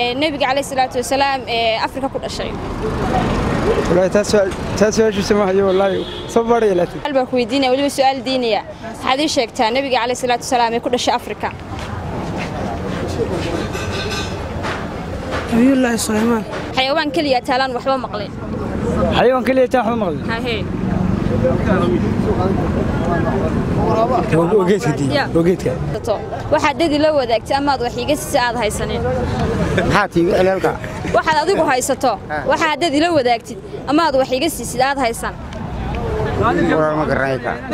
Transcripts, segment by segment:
nebiga caleyh salaatu wasalaam ee afrika ku dhashay. Taa su'aashiisa ma hayo wallaahi soo baadhaya laakiin su'aal baan ku weydiinaya weliba su'aal diiniya waxaad ii sheegtaa nebiga caleyh salaatu wasalaam ee ku dhashay afrika. Nabiyullaahi sulaymaan. Xayawaan keliya taalaan waxba maqlin. Xayawaan keliya taa waxba maqlin waxaad dadi la wadaagtay amaad wax iga siisa aad haysanin? Waxaad adigu haysato. Waxaad dadi la wadaagtid amaad wax iga siisid aad haysan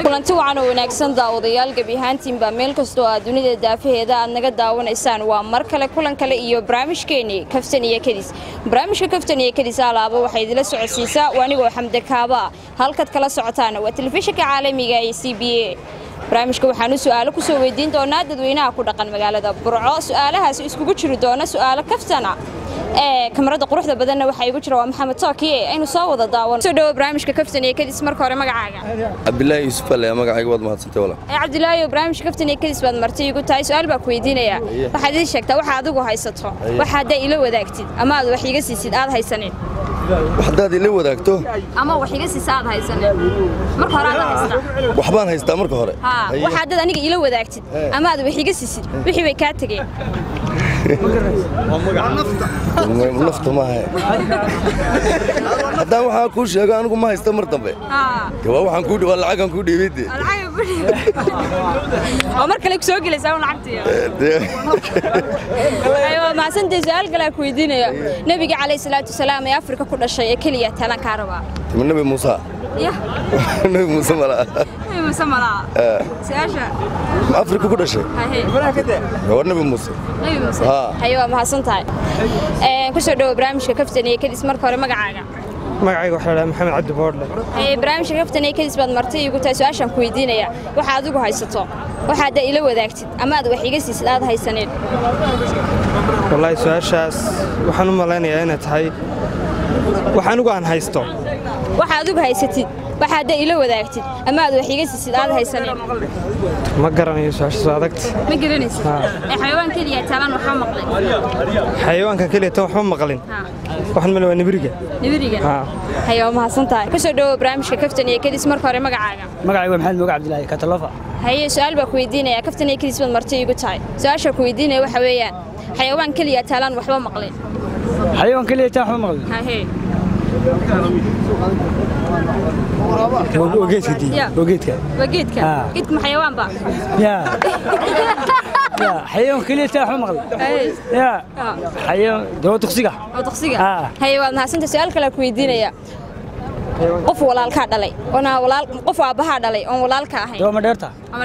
kulanti wacan oo wanaagsan daawadayaal gebi ahaantiinba meel kastoo aad dunida daafaheeda aad naga daawanaysaan. Waa mar kale kulan kale iyo barnaamijkeennii kaftan iyo kadis barnaamijka kaftan iyo kadis alaaba waxay idila socodsiisaa waa anigoo xamde kaaba. Halkaad kala socotaan waa telefishinka caalamiga ee c b a. Barnaamijka waxaanu su'aalo ku soo weydiin doonaa dadweynaha ku dhaqan magaalada burco. Su'aalahaasi iskugu jiri doona su'aalo kaftana kamarada quruxda badanna waxaa igu jira waa maxamed tookiye aynu soo wada daawan. Soo dhawo barnaamijka kaftan iyo kadis marka hore magacaaga. Cabdilaahi yuusuf ale magacayga waad mahadsantay walaal ee cabdilaahi oo barnaamijka kaftan iyo kadis baad martay igu tahay su'aal baa ku weydiinaya. Waxaad ii sheegtaa waxa adigu haysato. Waxa hadday ila wadaagtid ama aad wax iga siisid aad haysanin. Haddaad ila wadaagto? Ama wax iga siisa aad haysanin. Marka hore aad haystaa. Waxbaan haystaa marka hore. Haa waxa haddaad aniga ila wadaagtid ama aad wax iga siisid. Wixii bay kaa tegeen nafta maaha haddaan waxaa kuu sheego anigu ma haysta mar dambe. Waa waxaan kuu waa lacagaan kuu dhiibay de oo mar kale ku soo gelaysaa un lacagtiyo Dee, waa mahadsantahay su'aal kale aan ku weydiinaya nebiga calayhi salaatu wasalaam ee afrika ku dhashay ee keliya talan kaa rabaa tima nabi muuse ya nabi muuse malaa afrika ku dhashay? Waa nabi muuse nabi muuse Haa. haye waa mahadsan tahay ku soo dhawo barnaamijka kaftan iyo kadis marka hore magacaaga. Magacayga waxaa la maxamed cabdi boodhle haye barnaamijka kaftan iyo kadis baad martay igu tahay su'aashaan ku weydiinaya. Waxa adigu haysato waxa hadda ila wadaagtid ama aad wax iga siisid aad haysanin? Wallaahi su'aashaas waxaan u malaynayaa inay tahay wax anigu aan haysto. Waxa adigu haysatid waxa hadda ila wadaagtid ama aad wax iga siisid aad haysanin. Ma garanayo su'aashaas waa adagta ma garanaysid ee xayawaan keliya taalaan waxba maqlin xayawaanka keliya tan waxba maqlin. Waxaan male waa nibiriga. Nibiriga? Haa. haye waa mahadsan tahay ku soo dhawo barnaamijka kaftan iyo kadis marka hore magacaaga. Magacayga waa maxamed moga cabdilaahi katalofa. Haye su'aal baa ku weydiinaya. Kaftan iyo kadis baad martay igu tahay. Su'aasha ku weydiinaya waxa weeyaan xayawaan keliya taalaan waxba maqlin. Xayawaan keliya taa waxba maqlin xayawaan keliya taa waxba maqlin haye ya. Haa. xayawaan waa duqsiga oo duqsiga Haa. haye waad mahadsantahay su'aal kale ku weydiinaya. Qof walaalkaa dhalay. Oona walaal qof aabbahaa dhalay oon walaalka ahayn ama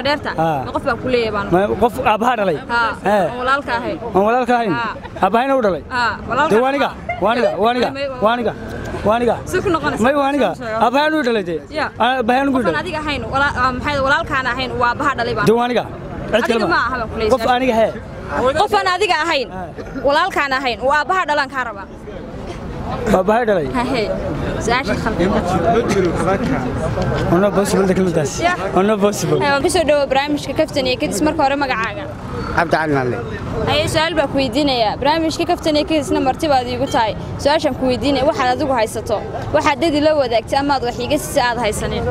dheerta Haa. ma qof baa ku leeyahay baan qof aabbahaa dhalay? Haa oon walaalka ahayn aan walaalka ahayn aabbahayna u dhalay? Haa walaalka waaniga? Waaniga? Waaniga waaniga waaniga? May waaniga? Aabbahaan u dhalay dee Ya. aabbahaan ugu dhalay. adiga ahayn ah, maxay walaalkaan ahayn waa aabbaha dhalay baan waaniga. Cid kale ma. aha qof aniga hee qofaan adiga ahayn walaalkaan ahayn waa aabbaha dhalaan kaa rabaa aabbahay dhalay ku soo dhawo barnaamijka kaftan iyo kadis marka hore magacaaga cabdi cali nalle haye su'aal baa ku weydiinaya barnaamijka kaftan iyo kadisna marti baad iigu tahay su'aashaan ku weydiinaya waxaad adigu haysato waxaad dadi la wadaagtay ama aad wax iga siisa aad haysanin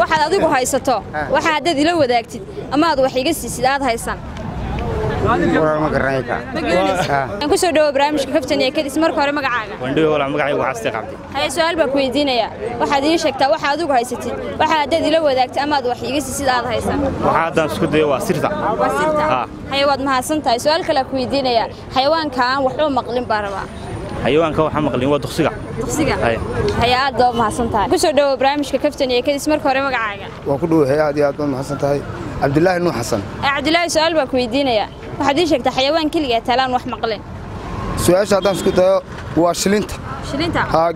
waxaad adigu haysato waxa haddaad ila wadaagtid ama aad wax iga siisid aad haysan walaal ma garanayka ma garanaysid aan ku soo dhawo barnaamijka kaftan iyo kadis marka hore magacaaga wandhigo walaal magacaygu waa xasti qabdi haye su'aal baa ku weydiinaya. Waxaad ii sheegtaa waxa adigu haysatid. Waxa haddaad ila wadaagtay ama aad wax iga siisid aad haysan waxaa haddaan isku dayo waa sirta. Waa sirta? Haa. haye waad mahadsan tahay. Su'aal kale ku weydiinaya. Xayawaanka aan waxba maqlin baa rabaa. Xayawaanka waxaa maqlin waa duqsiga. Duqsiga? Haye. haye aad baa mahadsan tahay. Ku soo dhawo barnaamijka kaftan iyo kadis marka hore magacaaga. Waa ku dhowahay aad iyo aad baad mahadsan tahay. Cabdilaahi nuux xasan Ee, cabdilaahi su'aal baa ku weydiinaya waxaad ii sheegtaa xayawaan keliya taalaan wax maqlin su'aasha haddaan isku dayo waa shilinta.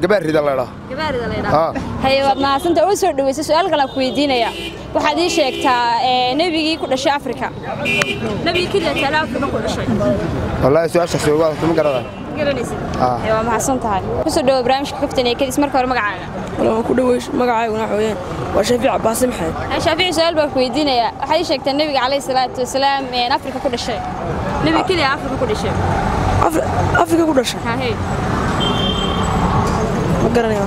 Gabaarida laydhaa gabaarida la Haa. yidhaahdo. Haye waad mahadsantahay oo soo dhaweysa su'aal kale aan ku weydiinaya waxaad ii sheegtaa ee, nebigii ku dhashay afrika. Nebigii keliya taala afrika ku dhashay. Wallaahi su'aashaas ogaada kuma garada waa mahadsan tahay? Kusoo dhawo barnaamijka kaftan iyo kadis marka hore magacaaga ku dhaweys magacayguna waxa weeyaan waa shaafiic cabbaasi maxamed Ee, shaafici su'aal baa ku weydiinaya. Waxaad ii sheegtaa nebiga calayhi salaatu wasalaam ee afrika ku dhashay. Nebi keliya afrika ku dhashay. Afri- afrika ku dhashay? Ma garanayo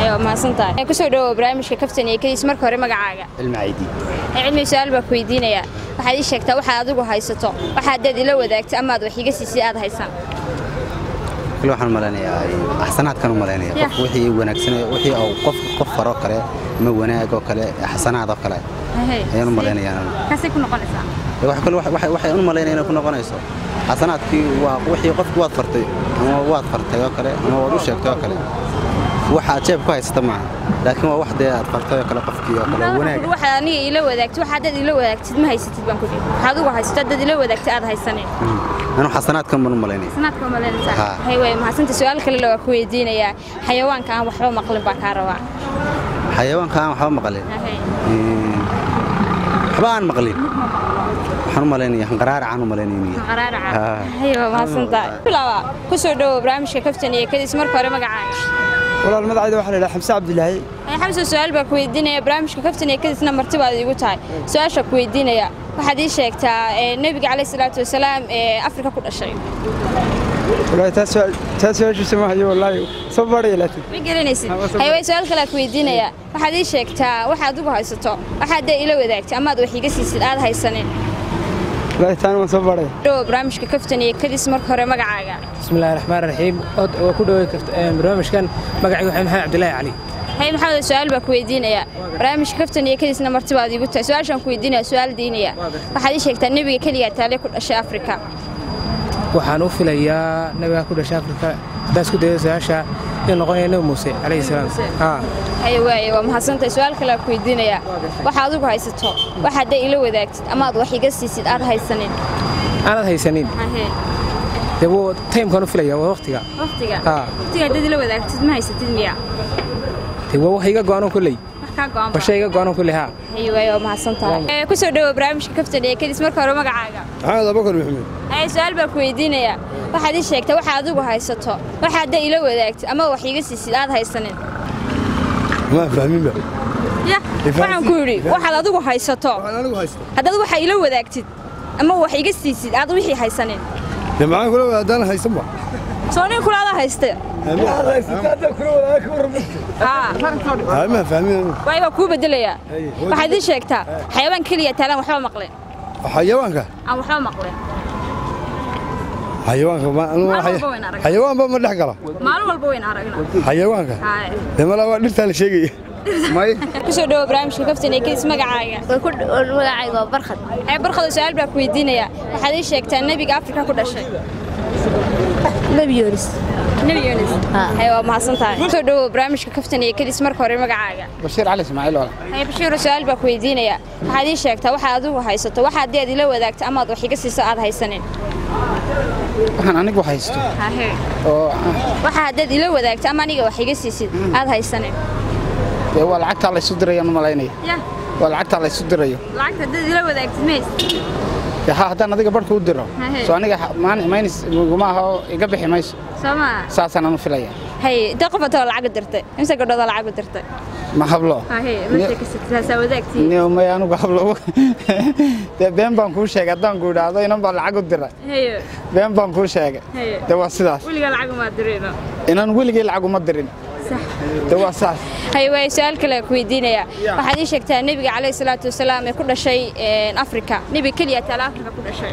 ayo mahadsan tahay? Kusoo dhawow barnaamijka kaftan iyo kadiis marka hore magacaaga. Ee cilmi su'aal baa ku weydiinaya. Waxaad ii sheegtaa waxaad adigu haysato. Waxa haddaad ila wadaagto amaad wax iga siisay aad haysaan kale waxaan malaynayaa xasanaadkan u malaynaya qof wixii wanaagsan wixii uu qof qof faroo kale ama wanaag oo kale xasanaad oo kale. Ayaan u malaynayaa kaasay ku noqonaysaa. Waxay u malaynaya inay ku noqonayso. Xasanaadkii waa wixii qofki waad fartay ama waad fartay oo kale ama waad u sheegtay oo kale waxaad jeeb ku haysata maaha laakiin waa wax dee aad fartay oo kale qofkii oo kale wanaag. waxaad aniga ila wadaagtid waxa haddaad ila wadaagtid ma haysatid baan ku dhihi waxaad ugu haysato haddaad ila wadaagtid aad haysaneen anuu xasanaadkan baan u malaynaya sanaadka ma malaynaysaa Ha. hay way mahadsanta su'aal kale waa ku weydiinayaa xayawaanka aan waxba maqlin baan kaa rabaa. Xayawaanka aan waxba maqlin. Ee, waxba aan maqlin. Waxaan u malaynaya hanqaraaracaan u malaynaya qaraaraca Ha. hay waa mahadsantahay bilaaba ku soo dhawow barnaamijka kaftan iyo kadiis marka hore magacaaga walaal magacayda waxaa la yidhaha xamse cabdilaahi. Xamse su'aal baa ku weydiinaya barnaamijka kaftan iyo kadiisna martibaad iigu tahay. Su'aasha ku weydiinaya waxaad ii sheegtaa ee, nebiga caleyhi salaatu wasalaam ee afrika ku dhashay. Taas su'aashiisa ma hayo wallaahi. Soo baadhaya laakiin. Ma garanaysid? Ama soo hay way su'aal kale ku weydiinaya. Waxaad ii sheegtaa waxa adigu haysato waxaad dee ila wadaagtay amaad wax iga siisid aad haysanin wallaahi taana waan soo dhawow barnaamijka kaftan iyo kadiis marka hore magacaaga. Bismillahi raxmaan raxiim od waa ku dhawey barnaamijkan magacayga waxaa maxamed cabdilaahi cali hay maxamed su'aal baa ku weydiinaya. Barnaamijka kaftan iyo kadiisna martibaad iigu tahay. Su'aashaan ku weydiinaya su'aal diinaya waxaad ii sheegtaa nebiga keligaa taale ku dhashay afrika. Waxaan u filayaa nabiga ku dhashay afrika. Haddaan isku dayo su'aasha waa mahadsantahay su'aal kale aan ku weydiinaya waxa adigu haysato waxaad dee ila wadaagtid amaad wax iga siisid aad haysanin? Aanad haysanin. Dee wuu taymkaan u filaya waa waqtiga. Haddaad ila wadaagtid ma haysatid miya? Dee waa wax iga go-anon wax go-an basha iga go-anon kulley haa waa mahadsantahay Ee, ku soo dhawow barnaamijka kaftan ee kadis marka hore magacaaga. Maxamed abakar maxamed haye su'aal baa ku weydiinaya. Waxaad ii sheegtaa waxa adigu haysato. Waxaad dee ila wadaagtid ama wax iga siisid aad haysanin? Waxaan ku yidhi waxaad adigu haysato. Haddaad waxa ila wadaagtid ama wax iga siisid aad wixii haysanin? Dee maxaan kula wadaadaan haysanba soo nin kulaada waay waa kuu bedelayaa waxaad ii sheegtaa xayawaan keliya taalaan waxba maqleen xayawaanka? Aan waxba maqleen xayawaanka ma anu Maalin walba wayn aragnaa. Xayawaanba ma dhex gala? Xayawaanka? Malaa waa dhirtaa la sheegaya ku soo dhawo barnaamijka kaftan ee kadis magacaaga barkado su'aal baa ku weydiinaya. Waxaad ii sheegtaa nebiga afrika ku dhashay. Waa mahadsan tahay. Kusoo dhawo barnaamijka kaftan ee kadis marka hore magacaaga bashiir cali ismaaciil bashiiro su'aal baa ku weydiinaya. Waxaad ii sheegtaa waxa adigu haysato waxa haddii aad ila wadaagto amaad wax iga siiso aad haysanin waxaan anigu haysto. Hahe oo. Waxa haddaad ila wadaagto ama aniga wax iga siisid aad haysanin dee waa lacagtaa laysu dirayaan malaynaya ya. Waa lacagtaa laysu dirayo. Lacagta haddaad ila wadaagtid ma haysid dee ha haddaan adiga barhka u diro. Soo aniga maanic maynis iguma aha oo iga bixi mayso. Soo maa saasaan anu filaya haye dee qof atoo lacag u dirtay imse gabdhood lacag u dirtay ma hablo? Haye ma sheekasatid haasaa wadaagtii Niyo, may anigu hablo? Dee been baan kuu sheegay haddaan ku idhaahdo inan baan lacag u diray. Haye been baan kuu sheegay. Haye dee waa sidaas. Weligaa lacag umaa dirayno inaan weligay lacag uma dirin. Sax. Dee waa saas. Haye waaye su'aal kale aan ku weydiinaya. Waxaad ii sheegtaa nebiga calayhi salaatu wasalaam ee ku dhashay een, afrika. Nebi keliya taala afrika ku dhashay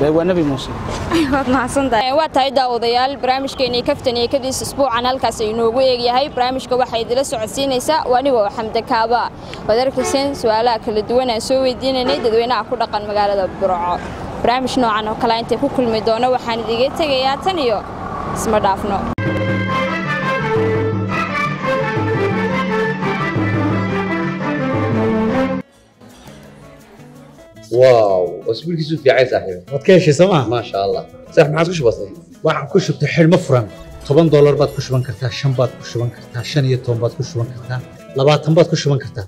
dee waa nebi muuse. Waad mahadsantahay waa tahay daawadayaal barnaamijkeenii kaftan iyo kadiis isbuucan halkaas inoogu eegyahay barnaamijka waxaa idila socodsiinaysaa. Waa anigoo xamde kaaba. Waad arkayseen su'aalaha kala duwan aan soo weydiinaynay dadweynaha ku dhaqan magaalada burco. Barnaamij noocan oo kale intay ku kulmi doono waxaan idiga tegayaa tan iyo isma dhaafno واو اسبوع كيسو في عايز صاحبي waad ka heshay sooma ما شاء الله صح ما عادش بسيط waxaan ku shubtay xidhmo furan toban doolar baad ku shuban kartaa shan baad ku shuban kartaa shan iyo toban baad ku shuban kartaa labaatan baad ku shuban kartaa